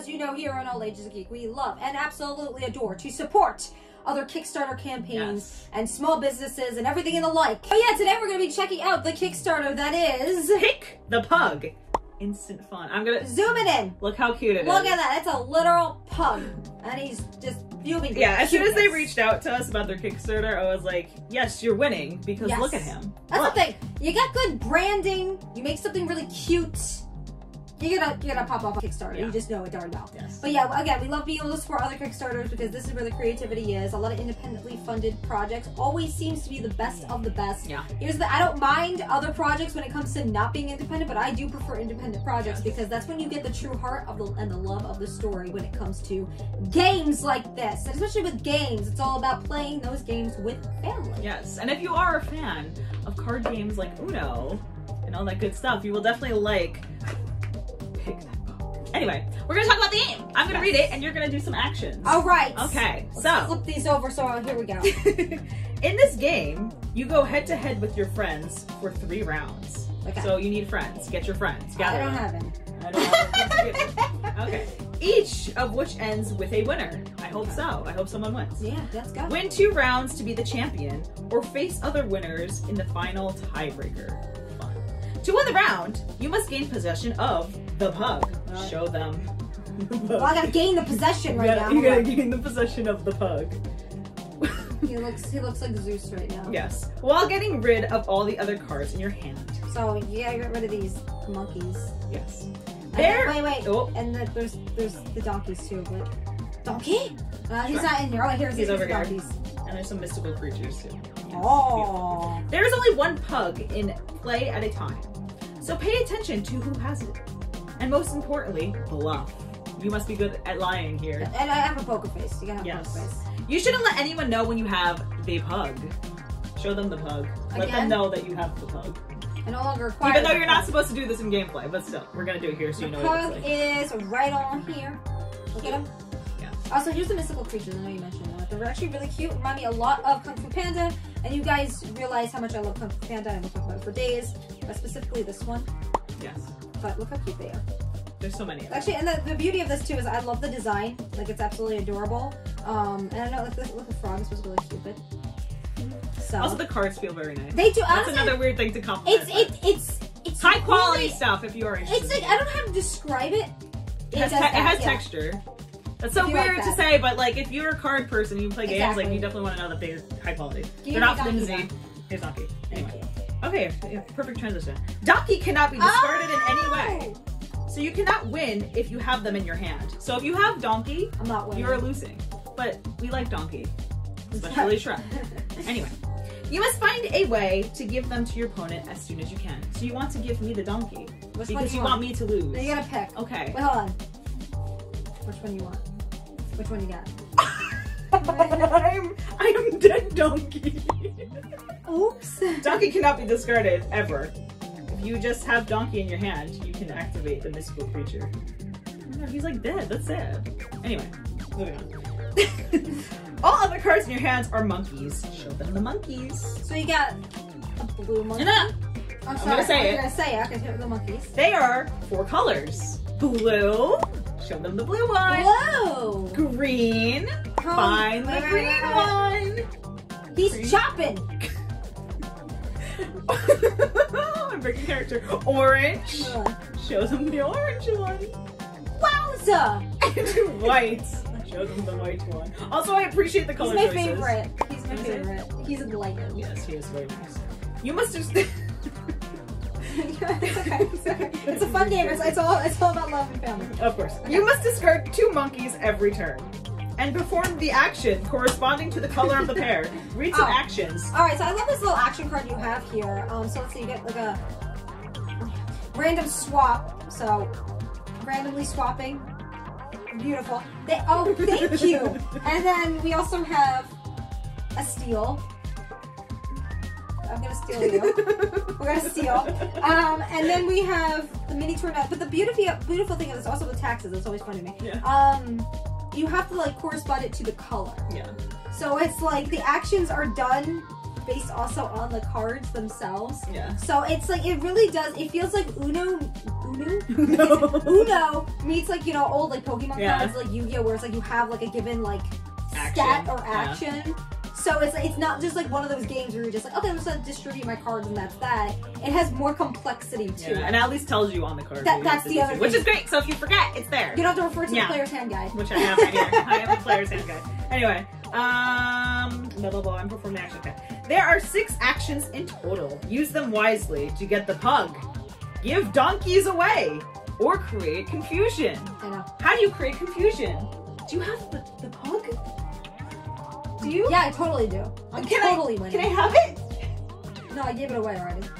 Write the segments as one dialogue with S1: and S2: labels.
S1: as you know here on All Ages of Geek, we love and absolutely adore to support other Kickstarter campaigns
S2: Yes.
S1: and small businesses and everything in the like. Oh yeah, today we're going to be checking out the Kickstarter that is...
S2: Pick the pug. Instant fun. I'm gonna
S1: Zoom it in.
S2: look how cute it is.
S1: Look at that. It's a literal pug. And he's just fuming.
S2: Yeah, as soon as they reached out to us about their Kickstarter, I was like, yes, you're winning because
S1: Yes.
S2: look at him.
S1: That's
S2: Look.
S1: the thing. You got good branding. You make something really cute. You're gonna you're gonna pop off a Kickstarter.
S2: Yeah.
S1: You just know it darn well.
S2: Yes.
S1: But yeah, again, we love being able to support other Kickstarters because this is where the creativity is. A lot of independently funded projects always seems to be the best of the best.
S2: Yeah.
S1: Here's the I don't mind other projects when it comes to not being independent, but I do prefer independent projects
S2: Yes.
S1: because that's when you get the true heart of the and the love of the story when it comes to games like this. And especially with games, it's all about playing those games with family.
S2: Yes, and if you are a fan of card games like Uno and all that good stuff, you will definitely like Pick the Pug. Anyway, we're gonna talk about the game. I'm gonna read it, and you're gonna do some actions.
S1: All right.
S2: Okay,
S1: Let's
S2: so
S1: flip these over. So here we go.
S2: in this game, you go head to head with your friends for three rounds.
S1: Okay.
S2: So you need friends. Get your friends.
S1: I don't have any.
S2: I don't have any. Okay. Each of which ends with a winner. I hope so. I hope someone wins.
S1: Yeah, let's go.
S2: Win two rounds to be the champion, or face other winners in the final tiebreaker. Fun. To win the round, you must gain possession of the pug. Show them.
S1: Well, I gotta gain the possession right
S2: you
S1: now.
S2: you gotta gain the possession of the pug.
S1: He looks he looks like Zeus right now.
S2: Yes. While getting rid of all the other cards in your hand.
S1: So you gotta get rid of these monkeys.
S2: Yes. There.
S1: wait, wait.
S2: Oh.
S1: And the, there's there's the donkeys too, but donkey? Uh, he's
S2: Sure.
S1: not in here. Oh, here's
S2: He's over here.
S1: donkeys.
S2: And there's some mystical creatures too.
S1: Oh.
S2: There is only one pug in play at a time, so pay attention to who has it. And most importantly, bluff. You must be good at lying here.
S1: And I have a poker face. You gotta have
S2: Yes.
S1: a poker face.
S2: You shouldn't let anyone know when you have the pug. Show them the pug. Let
S1: Again?
S2: them know that you have the pug.
S1: I no longer require.
S2: Even though you're not supposed to do this in gameplay, but still, we're gonna do it here so
S1: The
S2: you know what
S1: pug
S2: like.
S1: is right on here. Look at him.
S2: Yeah.
S1: Also, here's the mystical creatures. I know you mentioned that. They're actually really cute. Remind me a lot of Kung Fu Panda. And you guys realize how much I love Kung Fu Panda, and we'll talk about it for days. But specifically this one.
S2: Yes.
S1: But look how cute they are.
S2: There's so many of them.
S1: Actually, and the, the beauty of this too is I love the design. Like it's absolutely adorable. Um, and I know like the, look the frog is supposed to be really cupid. So
S2: Also, the cards feel very nice.
S1: they do.
S2: That's
S1: Honestly,
S2: another weird thing to compliment.
S1: it's it, it's it's
S2: high quality
S1: really-
S2: stuff if you are interested.
S1: It's like I don't know how to describe it.
S2: It has,
S1: does
S2: te- it has
S1: yeah.
S2: texture. That's so
S1: you like
S2: weird to say, but like if you're a card person you play games, like you definitely want to know that they're high quality. They're not flimsy. Here's Donkey. Anyway.
S1: Okay.
S2: Okay, perfect transition. Donkey cannot be discarded in any
S1: Oh!
S2: way. So you cannot win if you have them in your hand. So if you have Donkey,
S1: I'm not winning.
S2: you're losing. But we like Donkey, especially Shrek. Anyway, you must find a way to give them to your opponent as soon as you can. So you want to give me the Donkey
S1: Which
S2: because
S1: do
S2: you
S1: you
S2: want
S1: want?
S2: me to lose.
S1: No, you gotta pick.
S2: Okay.
S1: Wait, hold on. Which one you want? Which one you got?
S2: I'm I'm dead donkey.
S1: Oops.
S2: donkey cannot be discarded ever. If you just have donkey in your hand, you can activate the mystical creature. Oh, no, he's like dead. That's sad. Anyway, moving on. All other cards in your hands are monkeys. Show them the monkeys.
S1: So you got a blue monkey.
S2: No, no,
S1: I'm sorry.
S2: gonna say
S1: I'm
S2: it.
S1: gonna say it. I can hear the monkeys.
S2: They are four colors. Blue. Show them the blue one.
S1: Blue.
S2: Green.
S1: Oh,
S2: Find the green one.
S1: He's
S2: Green.
S1: chopping.
S2: I'm breaking character. Orange.
S1: Ugh.
S2: Show them the orange one.
S1: Wowza!
S2: And white. Show them the white one. Also, I appreciate the color He's
S1: my
S2: choices.
S1: favorite. He's my
S2: Is it?
S1: favorite. He's enlightened.
S2: Yes, he is very nice. You must just.
S1: it's okay. It's okay. It's a fun game. It's, it's all it's all about love and family.
S2: of course. You must discard two monkeys every turn. And perform the action corresponding to the color of the pair. Read some
S1: Oh.
S2: actions.
S1: All right, so I love this little action card you have here. Um, so let's see, you get like a random swap. So randomly swapping. Beautiful. They, oh, thank you. And then we also have a steal. I'm gonna steal you. We're gonna steal. Um, and then we have the mini tornado. But the beautiful beautiful thing is also the taxes. It's always funny to me.
S2: Yeah.
S1: Um, you have to like correspond it to the color.
S2: Yeah.
S1: So it's like the actions are done based also on the cards themselves.
S2: Yeah.
S1: So it's like it really does. It feels like Uno Uno.
S2: No.
S1: Uno meets like you know old like Pokemon
S2: Yeah.
S1: cards like Yu-Gi-Oh, where it's like you have like a given like
S2: Action,
S1: stat or
S2: yeah.
S1: So it's it's not just like one of those games where you're just like okay, I'm just gonna distribute my cards and that's that. It has more complexity to
S2: Yeah,
S1: it.
S2: and it at least tells you on the card.
S1: That- that's the other
S2: too, which is great. So if you forget, it's there.
S1: you don't have to refer to
S2: Yeah.
S1: the player's hand guide.
S2: which I have right here. I am a player's hand guide. Anyway, um, blah blah blah. I'm performing the action. Okay. There are six actions in total. Use them wisely to get the pug. Give donkeys away or create confusion.
S1: I know.
S2: How do you create confusion? Do you have the, the pug? Do you?
S1: Yeah, I totally do. I'm
S2: Can
S1: totally
S2: I,
S1: winning.
S2: Can I have it?
S1: No, I gave it away already.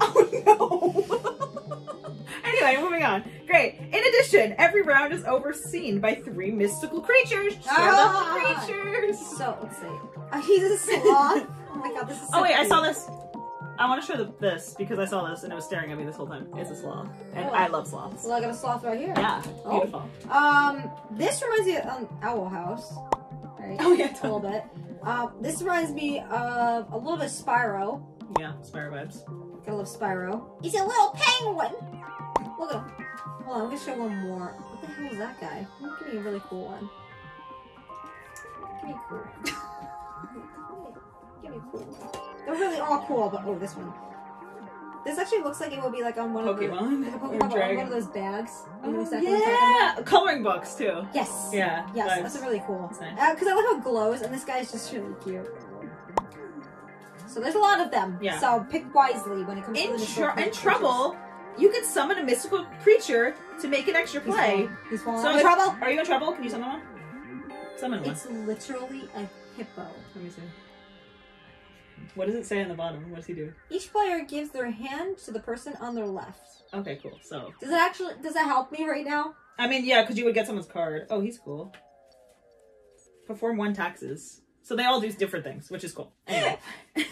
S2: Oh no! anyway, moving on. Great. In addition, every round is overseen by three mystical creatures.
S1: Ah!
S2: the creatures.
S1: So let's. Uh, he's a sloth. oh my god, this is. So
S2: Oh wait, I saw this. I want to show the, this because I saw this and it was staring at me this whole time. It's a sloth, and
S1: Oh.
S2: I love sloths.
S1: Well, I got a sloth right here.
S2: Yeah,
S1: Oh.
S2: beautiful.
S1: Um, this reminds me of um, Owl House. Right.
S2: Oh, yeah.
S1: a little bit. Um, this reminds me of a little bit of Spyro.
S2: Yeah, Spyro vibes.
S1: Gotta love Spyro. He's a little penguin. Look at him. Hold on, I'm gonna show one more. What the hell is that guy? Give me a really cool one. Give me a cool. Give me a cool. They're really all cool, but oh, this one. This actually looks like it will be like on one of the
S2: Pokemon or
S1: Pokemon, on
S2: Dragon.
S1: one of those bags. You know
S2: Oh,
S1: exactly what I'm talking about?
S2: yeah, coloring books too.
S1: Yes.
S2: Yeah,
S1: Yes,
S2: vibes.
S1: that's a really cool.
S2: That's nice.
S1: Uh, because I like how it glows, and this guy's just really cute. So there's a lot of them.
S2: Yeah.
S1: So pick wisely when it comes to
S2: In,
S1: the
S2: tr- in trouble, you can summon a mystical creature to make an extra
S1: He's
S2: play.
S1: falling. He's falling.
S2: So
S1: in trouble.
S2: Are you in trouble? Can you summon one? Summon one.
S1: It's literally a hippo.
S2: Let me see. What does it say on the bottom? What does he do?
S1: Each player gives their hand to the person on their left.
S2: Okay, cool. So,
S1: Does it actually? Does that help me right now?
S2: I mean, yeah, because you would get someone's card. Oh, he's cool. Perform one taxes. So they all do different things, which is cool. Anyway.
S1: or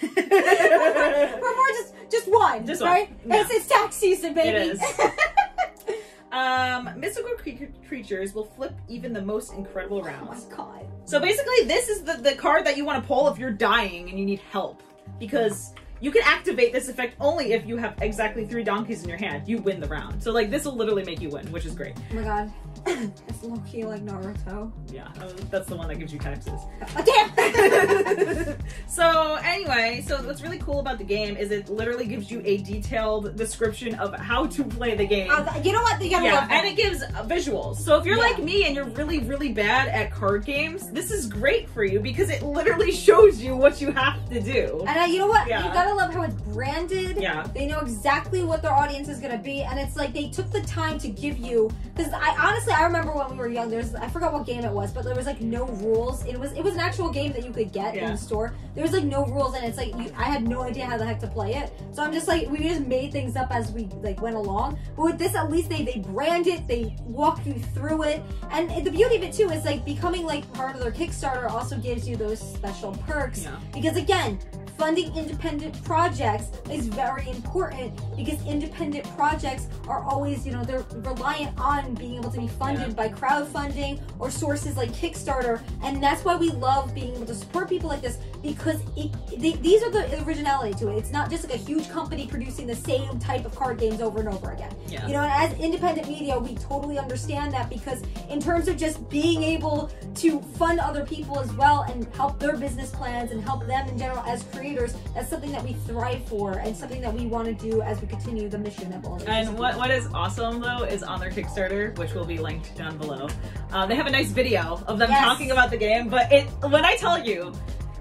S1: more just just one.
S2: Just one.
S1: right?
S2: Yeah.
S1: It's, it's tax season, baby.
S2: It is. um, mystical cre- creatures will flip even the most incredible
S1: oh my
S2: rounds.
S1: god.
S2: So basically, this is the, the card that you want to pull if you're dying and you need help. Because you can activate this effect only if you have exactly three donkeys in your hand. You win the round. So, like, this will literally make you win, which is great.
S1: Oh my god. it's low key like Naruto.
S2: Yeah, uh, that's the one that gives you taxes.
S1: Oh, damn!
S2: so anyway, so what's really cool about the game is it literally gives you a detailed description of how to play the game.
S1: Th- you know what? You gotta
S2: yeah, and it gives uh, visuals. So if you're
S1: Yeah.
S2: like me and you're really, really bad at card games, this is great for you because it literally shows you what you have to do.
S1: And uh, you know what?
S2: Yeah.
S1: You gotta love how it's branded.
S2: Yeah.
S1: They know exactly what their audience is gonna be, and it's like they took the time to give you. Because I honestly, I remember when we were young. There's I forgot what game it was, but there was like no rules. It was it was an actual game that you could get in the store. There was like no rules, and it's like you, I had no idea how the heck to play it. So I'm just like we just made things up as we like went along. But with this, at least they they brand it, they walk you through it, and the beauty of it too is like becoming like part of their Kickstarter also gives you those special perks
S2: Yeah.
S1: because again, funding independent projects is very important because independent projects are always, you know, they're reliant on being able to be funded
S2: Yeah.
S1: by crowdfunding or sources like Kickstarter. And that's why we love being able to support people like this because it, they, these are the originality to it. It's not just like a huge company producing the same type of card games over and over again.
S2: Yeah.
S1: You know, and as independent media, we totally understand that because in terms of just being able to fund other people as well and help their business plans and help them in general as creators, that's something that we thrive for and something that we want to do as we continue the mission of all.
S2: And what, what is awesome though is on their Kickstarter, which will be linked down below. Uh, they have a nice video of them
S1: Yes.
S2: talking about the game. But it when I tell you,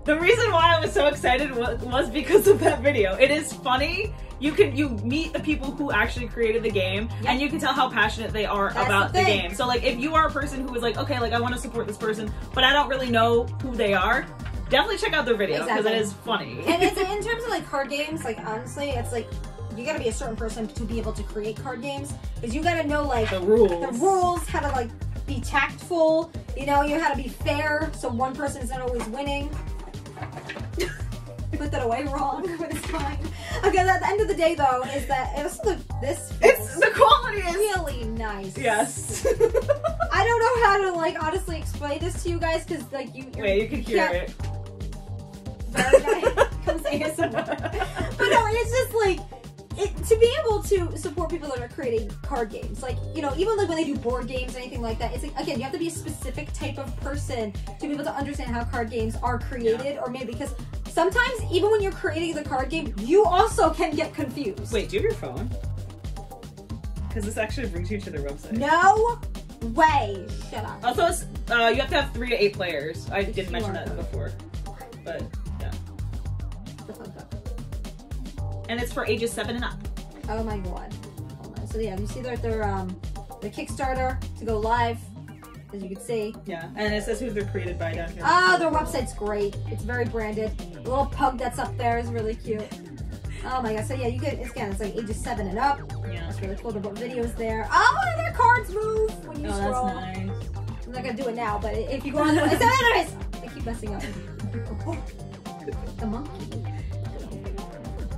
S2: the reason why I was so excited was, was because of that video. It is funny. You can you meet the people who actually created the game,
S1: Yep.
S2: and you can tell how passionate they are
S1: That's
S2: about
S1: the
S2: the, game. So like, if you are a person who is like, okay, like I want to support this person, but I don't really know who they are, definitely check out their video because
S1: Exactly.
S2: it is funny.
S1: and it's in terms of like card games, like honestly, it's like you gotta be a certain person to be able to create card games because you gotta know like
S2: the rules.
S1: the rules, how to like be tactful. You know, you how to be fair, so one person is not always winning. Put that away wrong, but it's fine. Okay, at the end of the day, though, is that it was the, this
S2: It's the quality is
S1: really nice.
S2: yes.
S1: I don't know how to like honestly explain this to you guys because like you.
S2: Wait, you can hear it.
S1: Very nice. Comes ASMR. But no, it's just like it, to be able to support people that are creating card games, like you know, even like when they do board games, or anything like that, it's like again, you have to be a specific type of person to be able to understand how card games are created, or maybe because sometimes even when you're creating the card game, you also can get confused.
S2: Wait, do you have your phone? Because this actually brings you to their website.
S1: No way. Shut up.
S2: Also, it's, uh, you have to have three to eight players. I did mention that
S1: code.
S2: before, but yeah.
S1: The.
S2: And it's for ages seven and up.
S1: Oh my god. So yeah, you see that they're um the Kickstarter to go live, as you can see.
S2: Yeah, and it says who they're created by down here.
S1: Ah, their website's great. It's very branded. The little pug that's up there is really cute. Oh my god. So yeah, you get it's again it's like ages seven and up.
S2: yeah.
S1: That's really cool. The videos there. Oh, and their cards move when you
S2: Oh,
S1: scroll.
S2: that's nice.
S1: I'm not gonna do it now, but if you go on the it's anyways. I keep messing up. the monkey.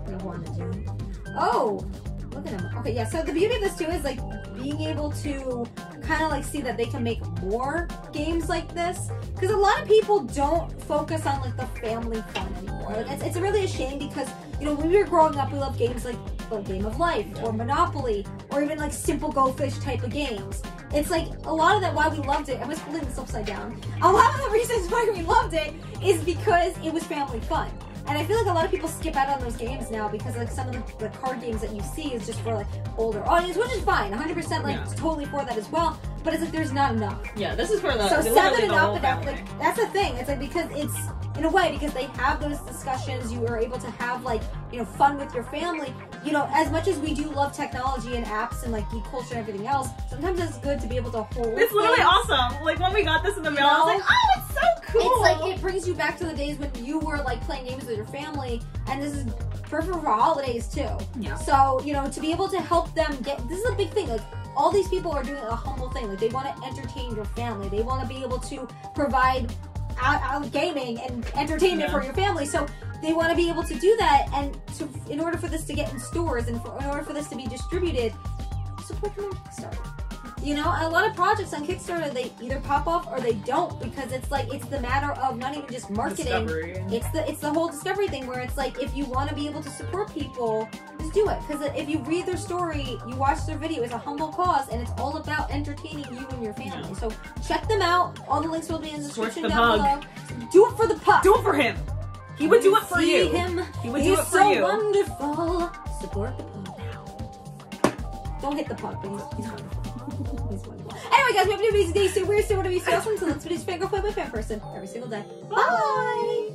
S1: I want to do. Oh, look at him. Okay, yeah. So the beauty of this too is like being able to kind of like see that they can make more games like this because a lot of people don't focus on like the family fun anymore. Like, it's, it's really a shame because you know when we were growing up, we loved games like the Game of Life or Monopoly or even like simple Go Fish type of games. It's like a lot of that why we loved it. I must put this upside down. A lot of the reasons why we loved it is because it was family fun. And I feel like a lot of people skip out on those games now because like some of the, the card games that you see is just for like older audience, which is fine, 100% like
S2: Yeah.
S1: totally for that as well. But it's like there's not enough.
S2: Yeah, this is for the
S1: So seven and
S2: the
S1: up and up, like that's the thing. It's like because it's in a way because they have those discussions. You are able to have like you know fun with your family. You know, as much as we do love technology and apps and like geek culture and everything else, sometimes it's good to be able to hold.
S2: It's literally
S1: things.
S2: awesome. Like when we got this in the mail, I was like, oh, it's so cool.
S1: It's like it brings you back to the days when you were like playing games with your family, and this is perfect for holidays too.
S2: Yeah.
S1: So you know to be able to help them get this is a big thing. Like all these people are doing a humble thing. Like they want to entertain your family. They want to be able to provide out, out gaming and entertainment
S2: Yeah.
S1: for your family. So they want to be able to do that, and to in order for this to get in stores and for, in order for this to be distributed, support on Kickstarter. You know, a lot of projects on Kickstarter they either pop off or they don't because it's like it's the matter of not even just marketing.
S2: Discovery.
S1: It's the it's the whole discovery thing where it's like if you want to be able to support people, just do it. Because if you read their story, you watch their video, it's a humble cause and it's all about entertaining you and your family.
S2: Yeah.
S1: So check them out. All the links will be in the description
S2: the
S1: down
S2: pug.
S1: below. Do it for the pup.
S2: do it for him. He would do it for
S1: See
S2: you.
S1: Him.
S2: He would
S1: He's
S2: do it for
S1: so
S2: you.
S1: wonderful. Support the pug now. Don't hit the pug, but Anyway, guys, we have new videos today, so we're still want to be so awesome. So let's finish fangirl play by fan person every single day. Bye.